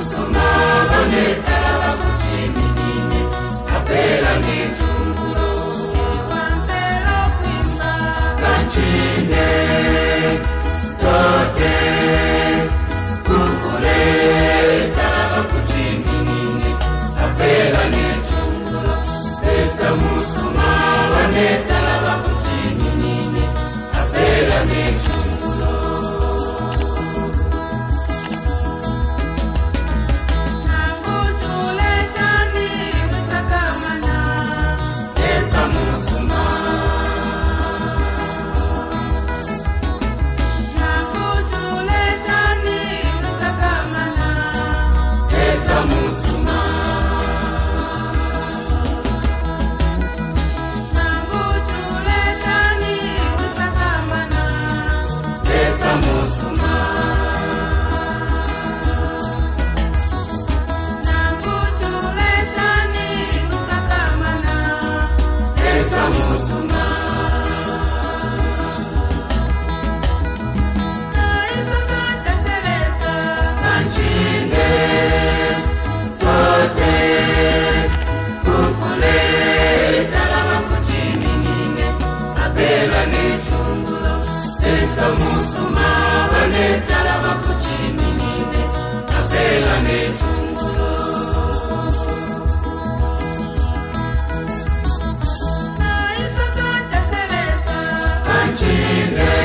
Esa Kanchinde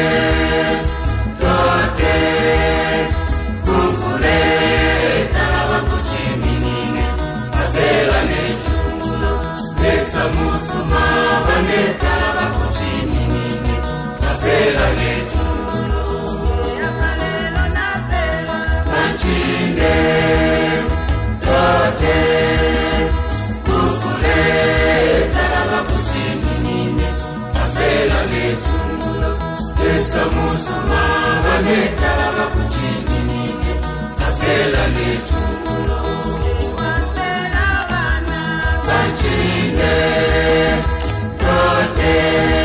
Talaba kuchiminine abela nechungulo Kanchinde tote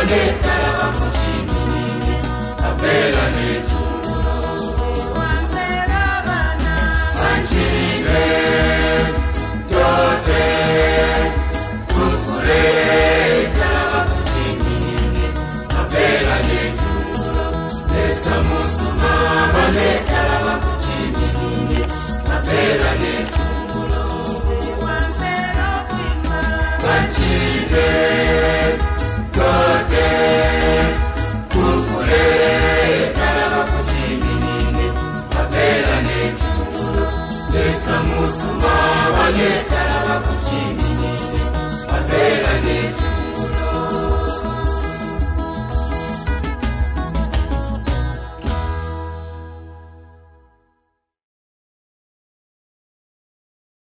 vane